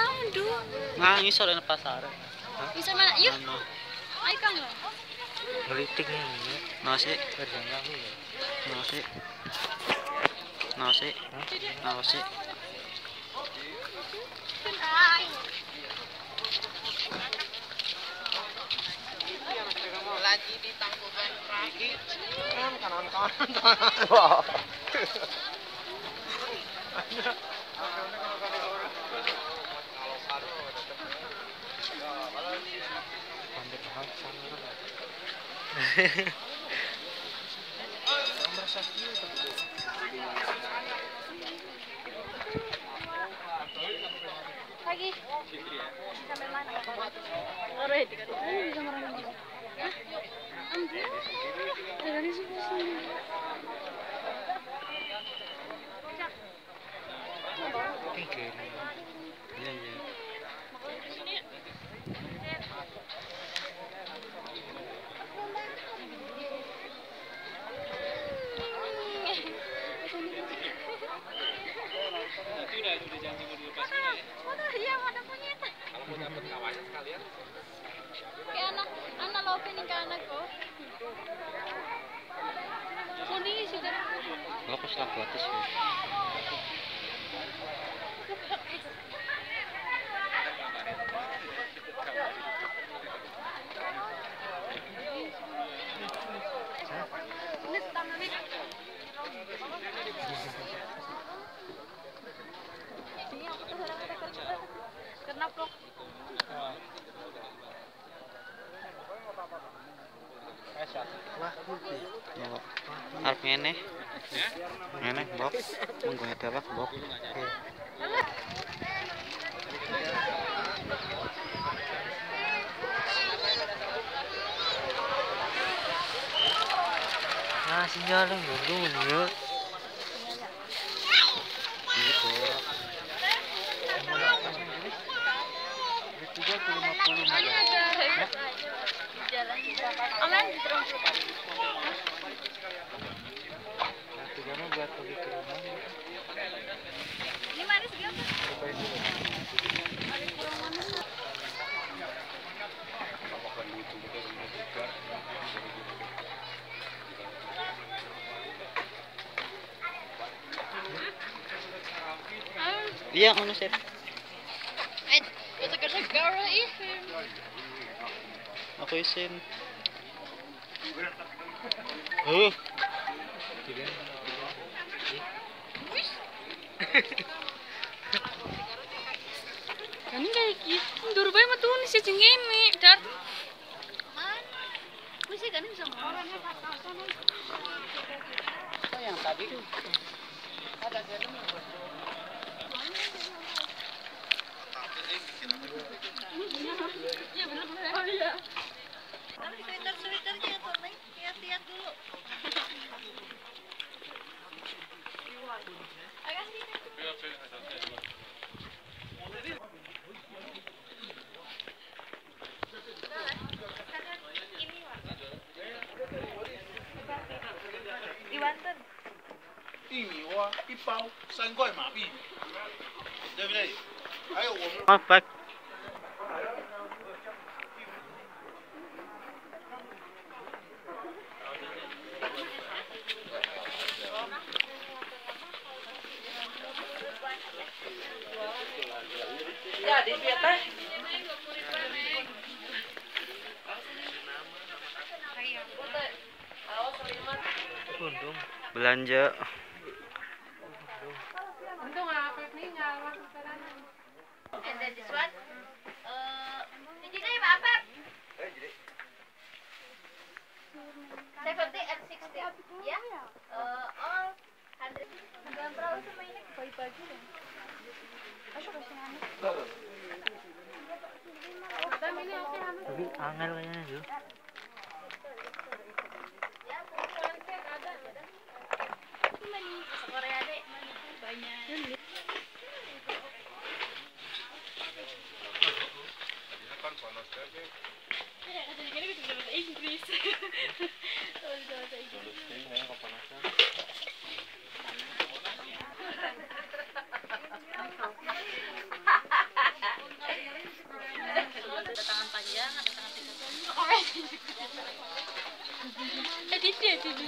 mau dong. Nah, ngisor pasar. Bisa mana? Yuk, Ano? ayo kang lah. Ngelitik ini. Nasi, Kerjaan aku ya. nasi. Nasi, nasi. lagi di tangkuban pagi kan kanan Hampir banget sama. Lagi. Sampai mana? Kan. Ini bisa lagi. Hah? Ampun ini. Iya, iya. Mana? Iya, ada monyet. kalau mau dapat kawannya sekalian Kayak anak, anak lo opening ke anakku. Kuning sudah. Kalau aku salah batas ya. Ini Arep ngene. Ngene, Bok. Monggo delok, Bok. Nah, sinyal dulu ya. Gitu. Tiga puluh lima puluh. Ini ada jalan. Aman di terus. Nah, buat pergi ke rumah. Ini manis berapa? Iya, ih. Aku isin. Uh, Tiga. Kan kayak gitu. Duru bae mah tuh nih si cengkeme, dar. Bisa kan bisa orang yang tadi ada Iya benar benar. Oh iya. Tapi sweater-sweaternya tuh, Neng. Lihat-lihat dulu. Di Banten. ini wah ipau 三块马币对不对还有我们 oh, baik. Ya, di Vietnam. Undung. Belanja. Then this one. Apa? Seventy and sixty. Ya. Pagi-pagi. Masuk ke sini. Tapi angel kayaknya tuh.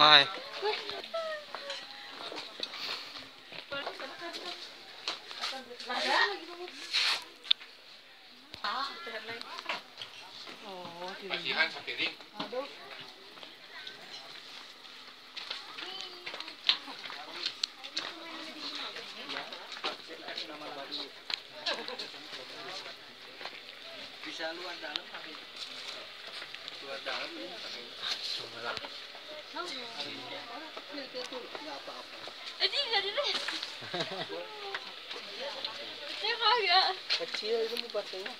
Hai. Bisa luar dalam pakai luar dalam ini nggak apa-apa tidak, tidak. Saya kagak. kecil itu mah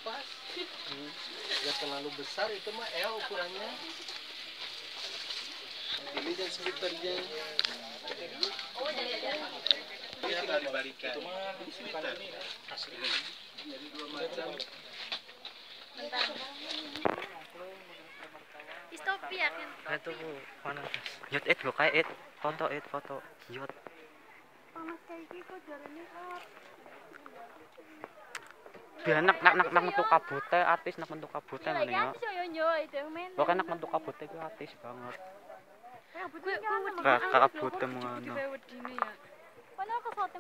pas nggak terlalu besar itu mah L ukurannya ini dan sekitarnya Dia dari balikan. Itu mah Twitter. jadi dua macam Distopia kan. Itu ku mana? Yot it kayak it. Foto it foto. Yot. Panas kayak jarane kok. Biar nak nak nak nak mentuk kabute artis nak mentuk kabute ngene yo itu yang main. Pokoknya nak mentuk kabute ku artis banget. Gue gue wedi. Kak kakak bute ngono. wedine ya. Kono ke sote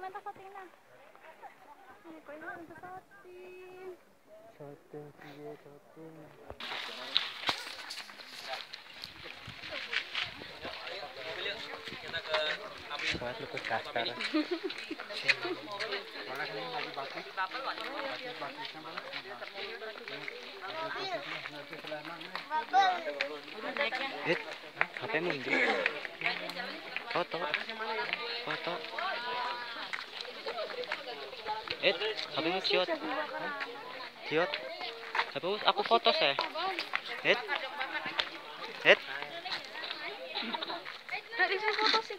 Buat lu ke kasar. It, HP mu ndi? Foto. Foto. It, HP mu ciot. Ciot. HP aku foto saya. It. It. Dari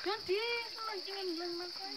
Yon, yon di, sama jangan bilang makan.